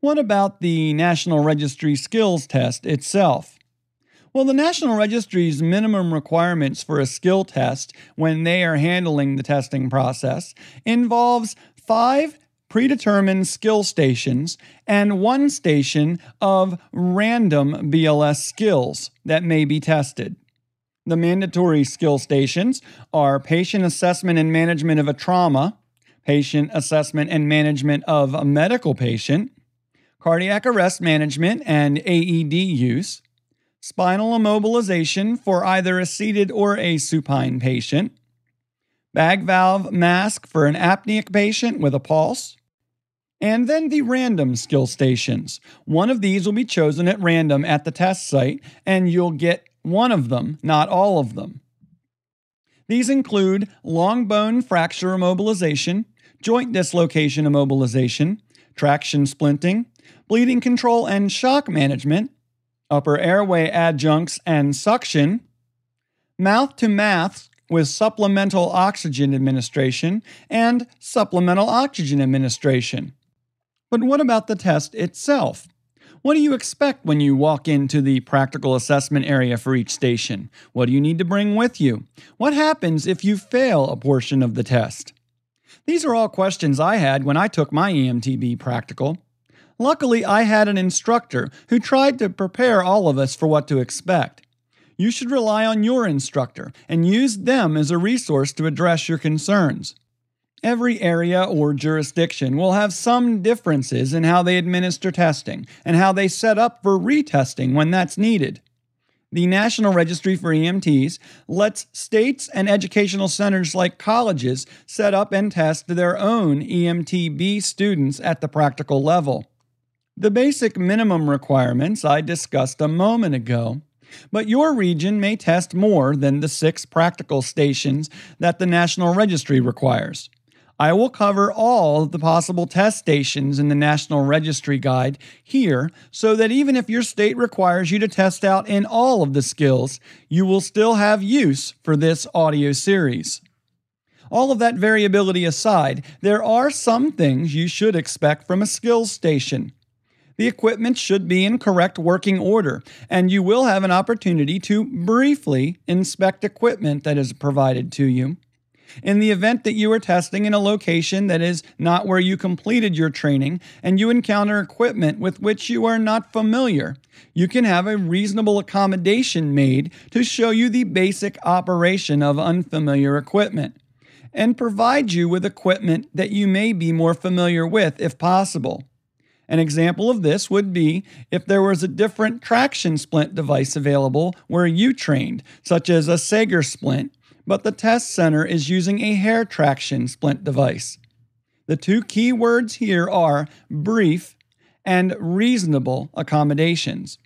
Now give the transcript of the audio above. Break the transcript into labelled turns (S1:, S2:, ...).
S1: What about the National Registry Skills Test itself? Well, the National Registry's minimum requirements for a skill test when they are handling the testing process involves five predetermined skill stations and one station of random BLS skills that may be tested. The mandatory skill stations are patient assessment and management of a trauma, patient assessment and management of a medical patient, cardiac arrest management and AED use, spinal immobilization for either a seated or a supine patient, bag valve mask for an apneic patient with a pulse, and then the random skill stations. One of these will be chosen at random at the test site, and you'll get one of them, not all of them. These include long bone fracture immobilization, joint dislocation immobilization, traction splinting, bleeding control and shock management, upper airway adjuncts and suction, mouth to mouth with supplemental oxygen administration, and supplemental oxygen administration. But what about the test itself? What do you expect when you walk into the practical assessment area for each station? What do you need to bring with you? What happens if you fail a portion of the test? These are all questions I had when I took my EMTB practical. Luckily, I had an instructor who tried to prepare all of us for what to expect. You should rely on your instructor and use them as a resource to address your concerns. Every area or jurisdiction will have some differences in how they administer testing and how they set up for retesting when that's needed. The National Registry for EMTs lets states and educational centers like colleges set up and test their own EMTB students at the practical level. The basic minimum requirements I discussed a moment ago but your region may test more than the six practical stations that the National Registry requires. I will cover all the possible test stations in the National Registry Guide here so that even if your state requires you to test out in all of the skills, you will still have use for this audio series. All of that variability aside, there are some things you should expect from a skills station. The equipment should be in correct working order, and you will have an opportunity to briefly inspect equipment that is provided to you. In the event that you are testing in a location that is not where you completed your training and you encounter equipment with which you are not familiar, you can have a reasonable accommodation made to show you the basic operation of unfamiliar equipment and provide you with equipment that you may be more familiar with if possible. An example of this would be if there was a different traction splint device available where you trained, such as a Sager splint but the test center is using a Hare traction splint device. The two key words here are brief and reasonable accommodations.